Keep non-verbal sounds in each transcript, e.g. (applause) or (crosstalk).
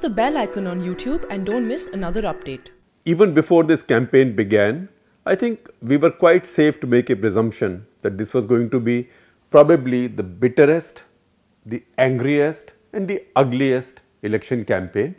the bell icon on YouTube and don't miss another update. Even before this campaign began, I think we were quite safe to make a presumption that this was going to be probably the bitterest, the angriest, and the ugliest election campaign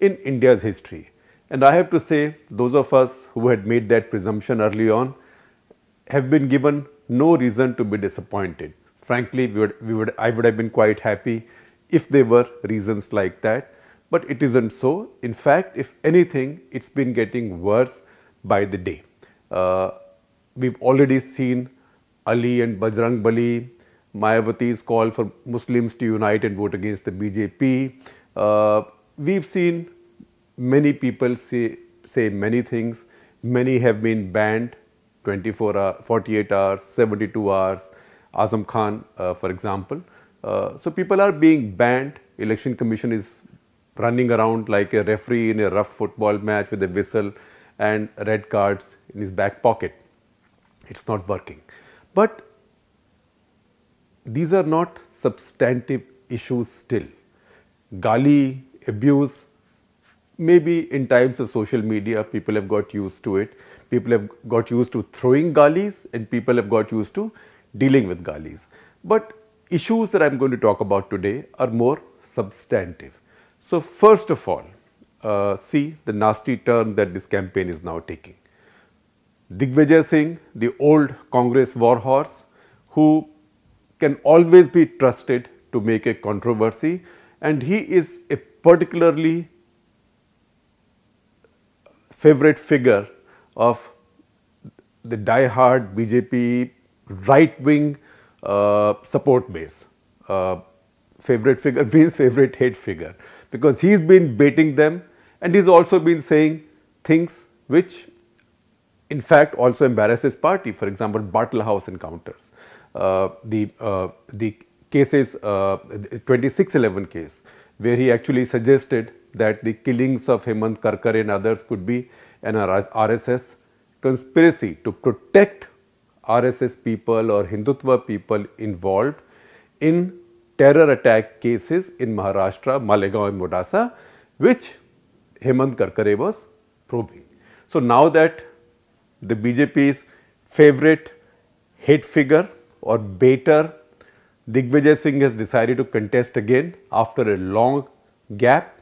in India's history. And I have to say, those of us who had made that presumption early on have been given no reason to be disappointed. Frankly, we would, we would, I would have been quite happy if there were reasons like that, but it isn't so. In fact, if anything, it's been getting worse by the day. Uh, we've already seen Ali and Bajrang Bali, Mayawati's call for Muslims to unite and vote against the BJP. Uh, we've seen many people say, say many things. Many have been banned 24 hours, 48 hours, 72 hours. Azam Khan, uh, for example. Uh, so people are being banned. Election Commission is running around like a referee in a rough football match with a whistle and red cards in his back pocket. It's not working. But these are not substantive issues still. Gali, abuse, maybe in times of social media, people have got used to it. People have got used to throwing galis and people have got used to dealing with galis. But issues that I am going to talk about today are more substantive. So, first of all, uh, see the nasty turn that this campaign is now taking. Digvijay Singh, the old Congress warhorse, who can always be trusted to make a controversy, and he is a particularly favorite figure of the die-hard BJP right-wing uh, support base. Uh, favorite figure (laughs) means favorite hate figure because he's been baiting them and he's also been saying things which in fact also embarrasses party. For example, Batla House encounters, uh, the, uh, the cases, uh, 2611 case where he actually suggested that the killings of Hemant Karkare and others could be an RSS conspiracy to protect RSS people or Hindutva people involved in terror attack cases in Maharashtra, Malegaon and Modasa, which Hemant Karkare was probing. So now that the BJP's favorite hate figure or baiter Digvijay Singh has decided to contest again after a long gap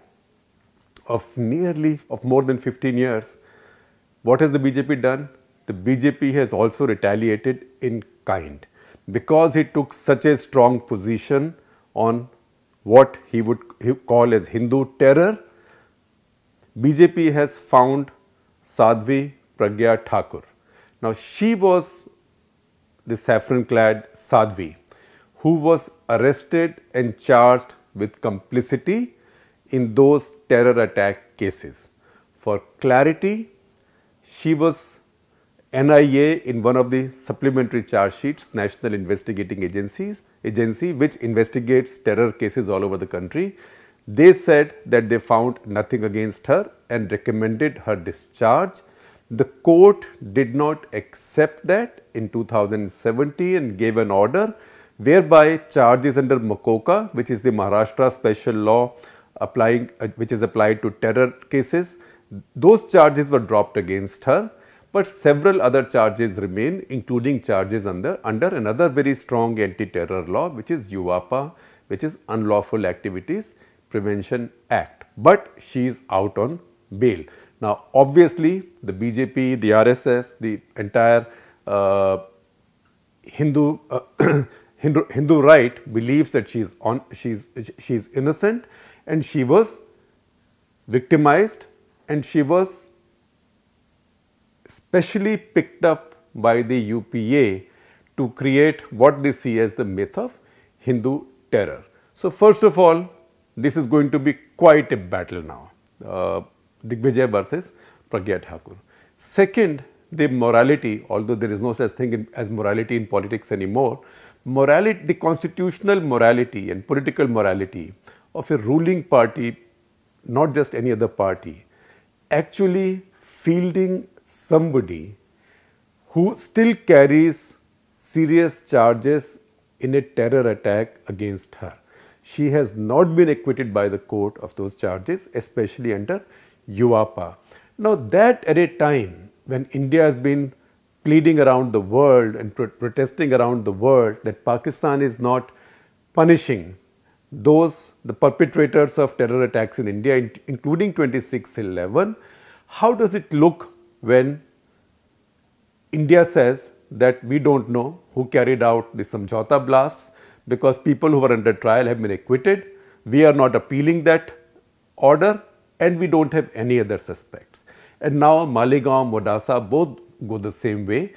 of nearly of more than 15 years. What has the BJP done? the BJP has also retaliated in kind because he took such a strong position on what he would call as Hindu terror. BJP has found Sadhvi Pragya Thakur. Now, she was the saffron clad Sadhvi who was arrested and charged with complicity in those terror attack cases. For clarity, she was NIA in one of the supplementary charge sheets, National Investigating Agencies, Agency, which investigates terror cases all over the country, they said that they found nothing against her and recommended her discharge. The court did not accept that in 2017 and gave an order whereby charges under MCOCA, which is the Maharashtra special law applying, uh, which is applied to terror cases, those charges were dropped against her but several other charges remain including charges under, under another very strong anti-terror law which is UAPA which is Unlawful Activities Prevention Act, but she is out on bail. Now obviously the BJP, the RSS, the entire uh, Hindu, uh, (clears throat) Hindu, Hindu right believes that she is on she is she is innocent and she was victimized and she was specially picked up by the UPA to create what they see as the myth of Hindu terror. So, first of all, this is going to be quite a battle now, uh, Digvijay versus Pragya Thakur. Second, the morality, although there is no such thing in, as morality in politics anymore, morality, the constitutional morality and political morality of a ruling party, not just any other party, actually fielding somebody who still carries serious charges in a terror attack against her. she has not been acquitted by the court of those charges, especially under UAPA. Now, that at a time when India has been pleading around the world and pro protesting around the world that Pakistan is not punishing those, the perpetrators of terror attacks in India, in, including 2611, how does it look when India says that we don't know who carried out the Samjhauta blasts because people who were under trial have been acquitted. We are not appealing that order and we don't have any other suspects. And now Malegaon, Modasa both go the same way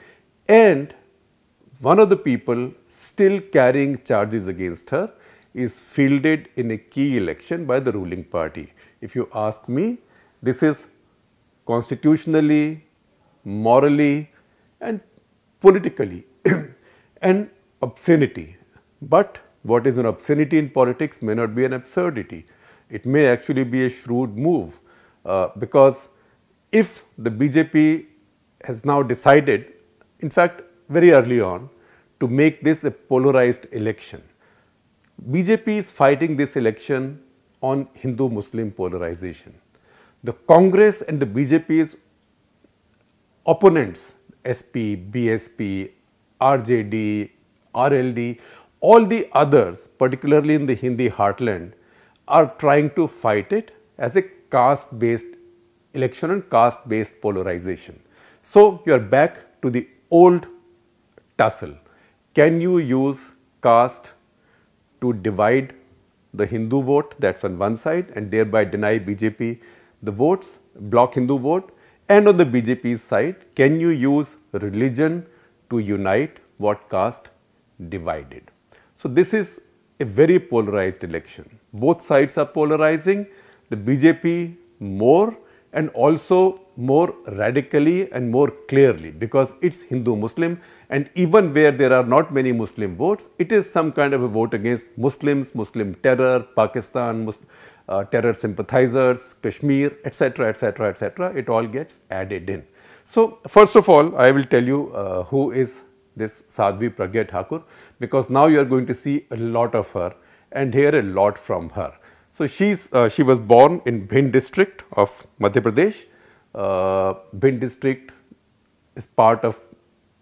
and one of the people still carrying charges against her is fielded in a key election by the ruling party. If you ask me, this is constitutionally, morally and politically (clears throat) an obscenity. But what is an obscenity in politics may not be an absurdity. It may actually be a shrewd move uh, because if the BJP has now decided, in fact, very early on, to make this a polarized election. BJP is fighting this election on Hindu Muslim polarization. The Congress and the BJP's opponents, SP, BSP, RJD, RLD, all the others, particularly in the Hindi heartland, are trying to fight it as a caste based election and caste based polarization. So, you are back to the old tussle. Can you use caste to divide the Hindu vote that is on one side and thereby deny BJP the votes, block Hindu vote and on the BJP's side, can you use religion to unite what caste divided? So, this is a very polarized election. Both sides are polarizing, the BJP more and also more radically and more clearly because it's Hindu Muslim and even where there are not many Muslim votes, it is some kind of a vote against Muslims, Muslim terror, Pakistan, Muslim, uh, terror sympathizers, Kashmir, etc., etc., etc. It all gets added in. So, first of all, I will tell you uh, who is this Sadhvi Pragya Thakur because now you are going to see a lot of her and hear a lot from her. So, she's, uh, she was born in Bhind district of Madhya Pradesh uh, Bhind district is part of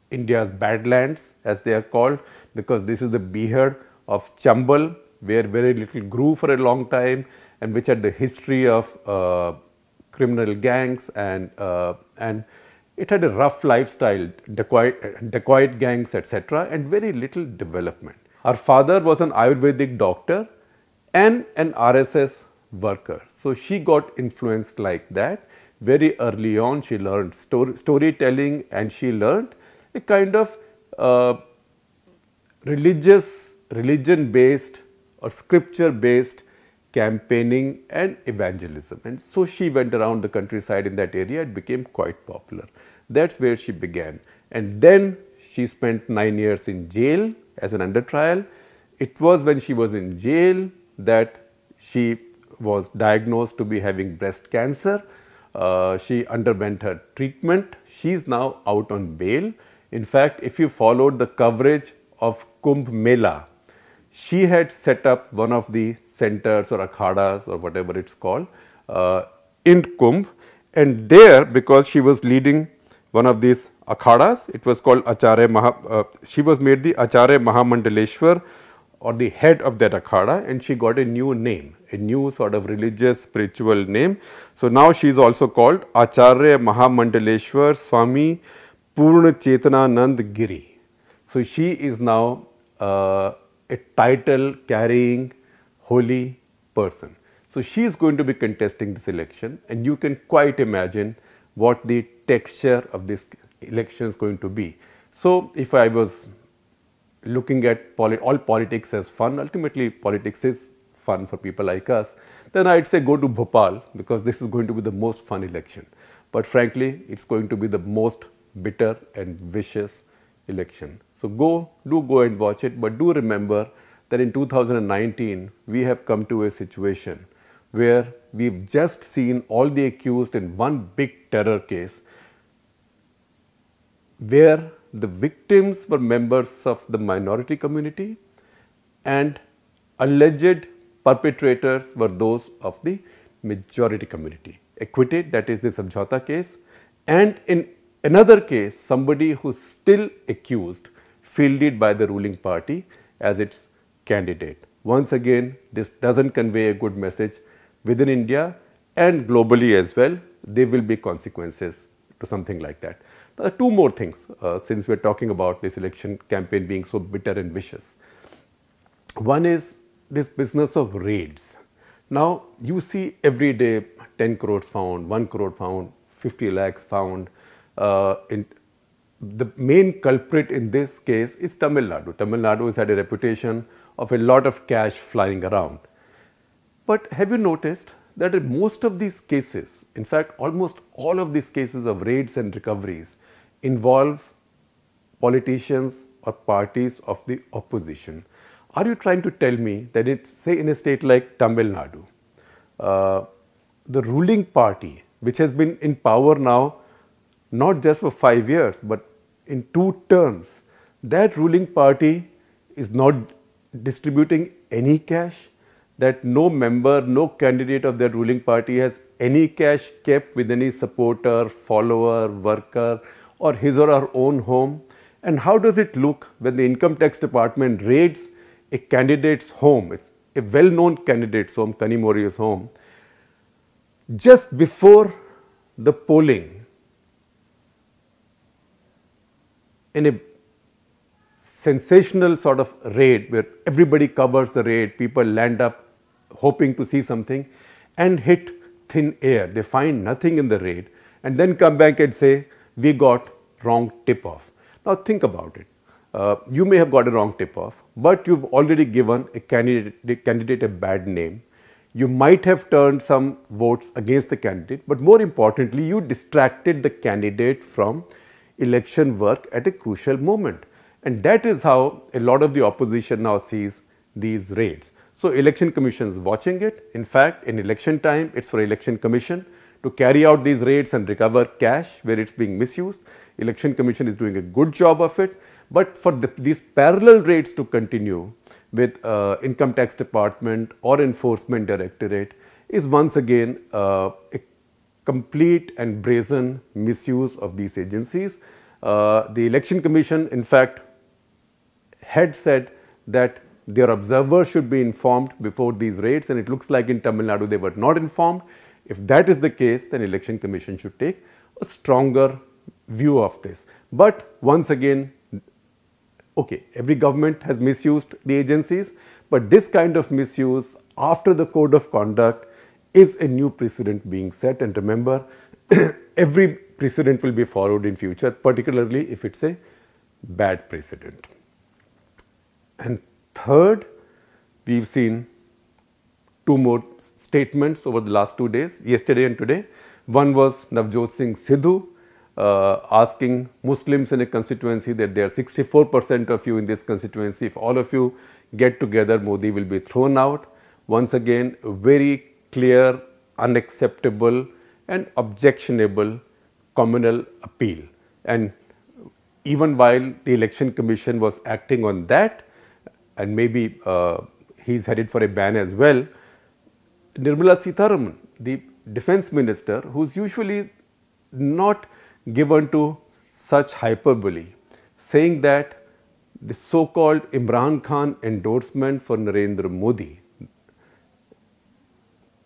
India's Badlands as they are called because this is the beehad of Chambal where very little grew for a long time and which had the history of uh, criminal gangs and, uh, and it had a rough lifestyle, dacoit, dacoit gangs etc. and very little development. Our father was an Ayurvedic doctor and an RSS worker. So, she got influenced like that very early on she learned story, storytelling and she learned a kind of uh, religious, religion based or scripture based campaigning and evangelism. And so she went around the countryside in that area it became quite popular. That's where she began. And then she spent nine years in jail as an under trial. It was when she was in jail that she was diagnosed to be having breast cancer uh, she underwent her treatment. She is now out on bail. In fact, if you followed the coverage of Kumbh Mela, she had set up one of the centers or akhadas or whatever it's called uh, in Kumbh and there because she was leading one of these akhadas, it was called Acharya Maha, uh, she was made the Acharya Mahamandaleshwar or the head of that akhada and she got a new name a new sort of religious spiritual name. So, now she is also called Acharya Mahamandaleshwar Swami Purna Chetananand Giri. So, she is now uh, a title carrying holy person. So, she is going to be contesting this election and you can quite imagine what the texture of this election is going to be. So, if I was looking at all politics as fun, ultimately politics is fun for people like us, then I'd say go to Bhopal because this is going to be the most fun election. But frankly, it's going to be the most bitter and vicious election. So go, do go and watch it, but do remember that in 2019, we have come to a situation where we've just seen all the accused in one big terror case where the victims were members of the minority community and alleged perpetrators were those of the majority community. Acquitted, that is the Samjhauta case, and in another case, somebody who's still accused, fielded by the ruling party as its candidate. Once again, this doesn't convey a good message within India and globally as well. There will be consequences to something like that. Now, two more things uh, since we're talking about this election campaign being so bitter and vicious. One is this business of raids. Now, you see every day 10 crores found, 1 crore found, 50 lakhs found. Uh, in, the main culprit in this case is Tamil Nadu. Tamil Nadu has had a reputation of a lot of cash flying around. But have you noticed that in most of these cases, in fact, almost all of these cases of raids and recoveries involve politicians or parties of the opposition. Are you trying to tell me that it's, say, in a state like Tamil Nadu, uh, the ruling party, which has been in power now not just for five years, but in two terms, that ruling party is not distributing any cash, that no member, no candidate of their ruling party has any cash kept with any supporter, follower, worker, or his or her own home. And how does it look when the income tax department raids a candidate's home, it's a well known candidate's home, Kanimozhi's home, just before the polling in a sensational sort of raid where everybody covers the raid, people land up hoping to see something and hit thin air. They find nothing in the raid and then come back and say, we got wrong tip off. Now think about it. Uh, you may have got a wrong tip off, but you've already given a candidate, candidate a bad name. You might have turned some votes against the candidate, but more importantly, you distracted the candidate from election work at a crucial moment. And that is how a lot of the opposition now sees these raids. So election commission is watching it. In fact, in election time, it's for election commission to carry out these raids and recover cash where it's being misused. Election commission is doing a good job of it. But for the, these parallel raids to continue with uh, income tax department or enforcement directorate is once again uh, a complete and brazen misuse of these agencies. Uh, the election commission in fact had said that their observers should be informed before these raids and it looks like in Tamil Nadu they were not informed. If that is the case then election commission should take a stronger view of this. But once again okay, every government has misused the agencies, but this kind of misuse after the code of conduct is a new precedent being set. And remember, (coughs) every precedent will be followed in future, particularly if it's a bad precedent. And third, we've seen two more statements over the last two days, yesterday and today. One was Navjot Singh Sidhu, uh, asking Muslims in a constituency that there are 64 percent of you in this constituency. If all of you get together, Modi will be thrown out. Once again, very clear, unacceptable and objectionable communal appeal. And even while the election commission was acting on that, and maybe uh, he's headed for a ban as well, Nirmala Sitharaman, the defense minister, who's usually not given to such hyperbole, saying that the so-called Imran Khan endorsement for Narendra Modi,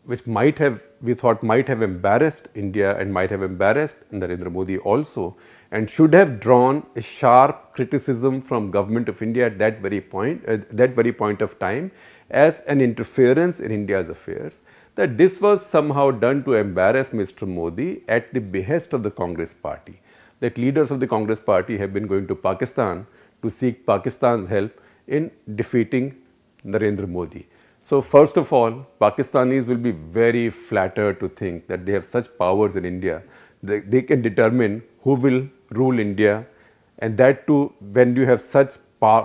which might have, we thought might have embarrassed India and might have embarrassed Narendra Modi also, and should have drawn a sharp criticism from government of India at that very point, at that very point of time, as an interference in India's affairs that this was somehow done to embarrass Mr. Modi at the behest of the Congress party. That leaders of the Congress party have been going to Pakistan to seek Pakistan's help in defeating Narendra Modi. So first of all, Pakistanis will be very flattered to think that they have such powers in India. They, they can determine who will rule India and that too when you have such,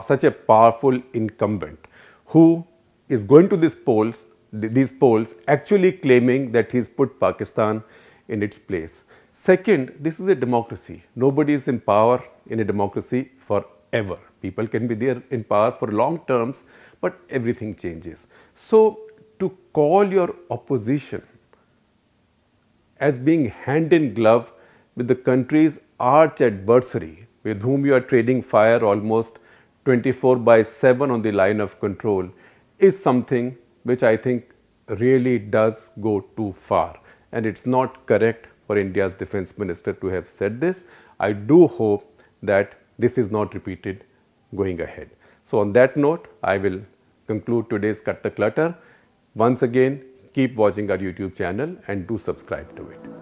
such a powerful incumbent who is going to these polls these polls actually claiming that he's put Pakistan in its place. Second, this is a democracy. Nobody is in power in a democracy forever. People can be there in power for long terms, but everything changes. So, to call your opposition as being hand in glove with the country's arch adversary with whom you are trading fire almost 24 by 7 on the line of control is something which I think really does go too far and it's not correct for India's defense minister to have said this. I do hope that this is not repeated going ahead. So, on that note, I will conclude today's Cut the Clutter. Once again, keep watching our YouTube channel and do subscribe to it.